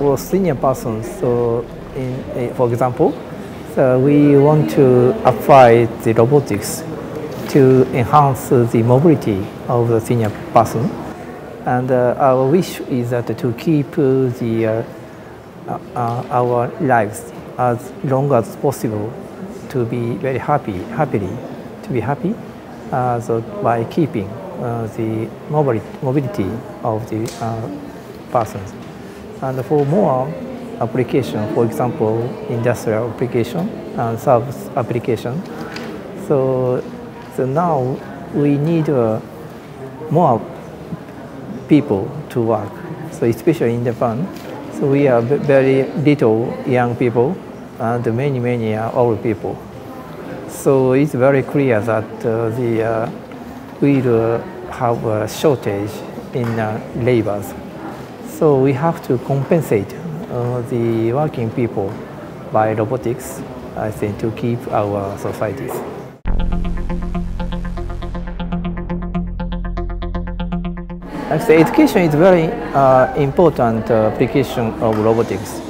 for senior persons, so in, uh, for example, so we want to apply the robotics to enhance the mobility of the senior person. And uh, our wish is that to keep the, uh, uh, our lives as long as possible to be very happy, happily, to be happy uh, so by keeping uh, the mobility, mobility of the uh, persons. And for more application, for example, industrial application and service application, so, so now we need uh, more people to work. So especially in Japan, so we are very little young people and many, many old people. So it's very clear that uh, the uh, we will have a shortage in uh. So we have to compensate uh, the working people by robotics, I think, to keep our societies. Actually, education is very uh, important uh, application of robotics.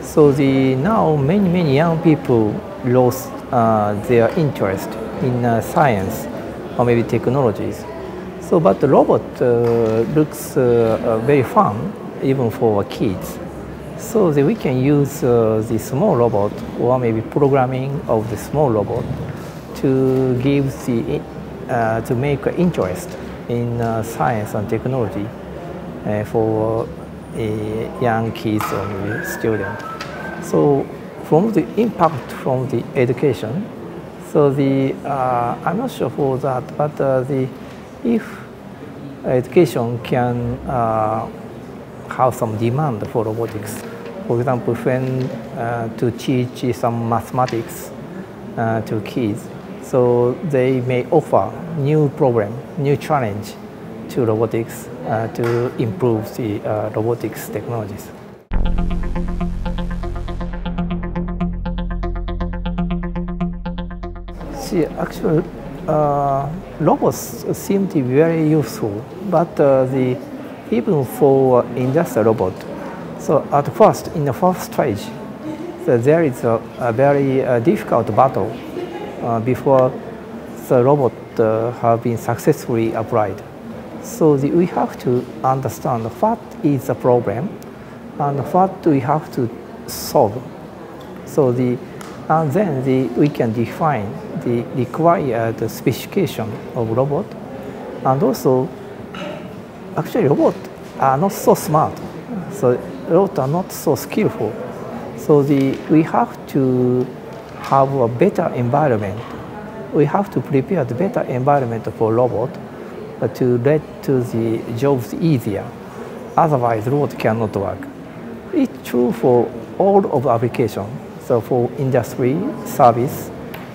So the now many many young people lost uh, their interest in uh, science or maybe technologies. So, but the robot uh, looks uh, very fun even for kids. So that we can use uh, the small robot or maybe programming of the small robot to give the to make interest in science and technology for young kids or maybe students. So from the impact from the education, so the uh, I'm not sure for that, but uh, the if education can uh, have some demand for robotics, for example, when uh, to teach some mathematics uh, to kids, so they may offer new problem, new challenge to robotics uh, to improve the robotics technologies. See, actually, uh, robots seem to be very useful, but uh, the even for industrial robot. So at first, in the first stage, so there is a, a very uh, difficult battle uh, before the robot uh, have been successfully applied. So the, we have to understand what is the problem and what do we have to solve. So the and then the, we can define the required specification of robot and also actually robots are not so smart. So robots are not so skillful. So the, we have to have a better environment. We have to prepare the better environment for robot to let to the jobs easier. Otherwise robot cannot work. It's true for all of applications so for industry, service,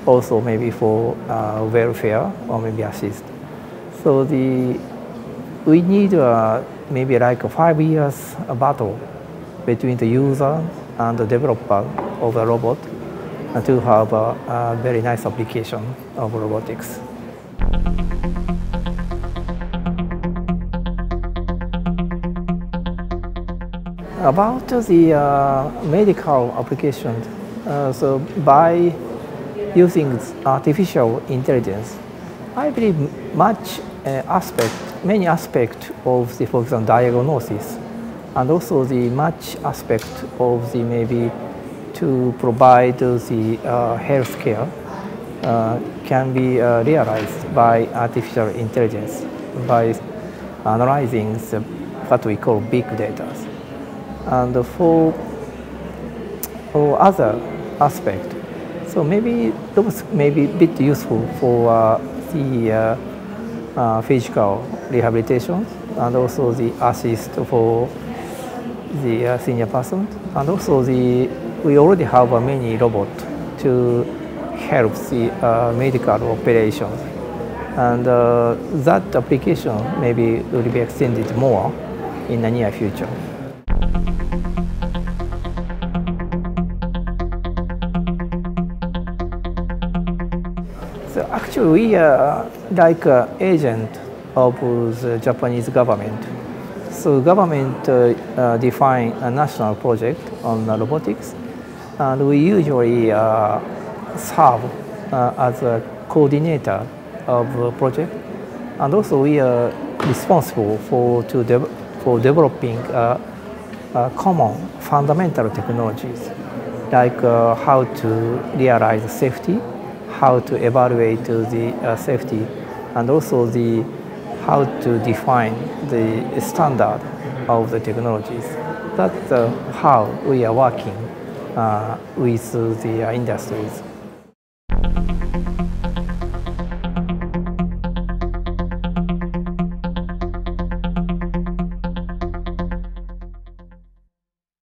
also maybe for uh, welfare or maybe assist. So the we need uh, maybe like five years battle between the user and the developer of a robot to have a, a very nice application of robotics. About the uh, medical application, uh, so by using artificial intelligence, I believe much aspect, many aspects of the, for example, diagnosis, and also the much aspect of the maybe to provide the uh, uh, can be uh, realized by artificial intelligence by analyzing the, what we call big data. And for, for other aspect. So maybe those may be a bit useful for uh, the uh, uh, physical rehabilitation and also the assist for the uh, senior person. And also the, we already have uh, many robots to help the uh, medical operations. And that application maybe will be extended more in the near future. So actually we are like an agent of the Japanese government. So government uh, uh, define a national project on robotics, and we usually uh, serve as a coordinator of the project, and also we are responsible for to de for developing common fundamental technologies like uh, how to realize safety, how to evaluate the uh, safety, and also the how to define the standard of the technologies. That's uh, how we are working uh, with the industries.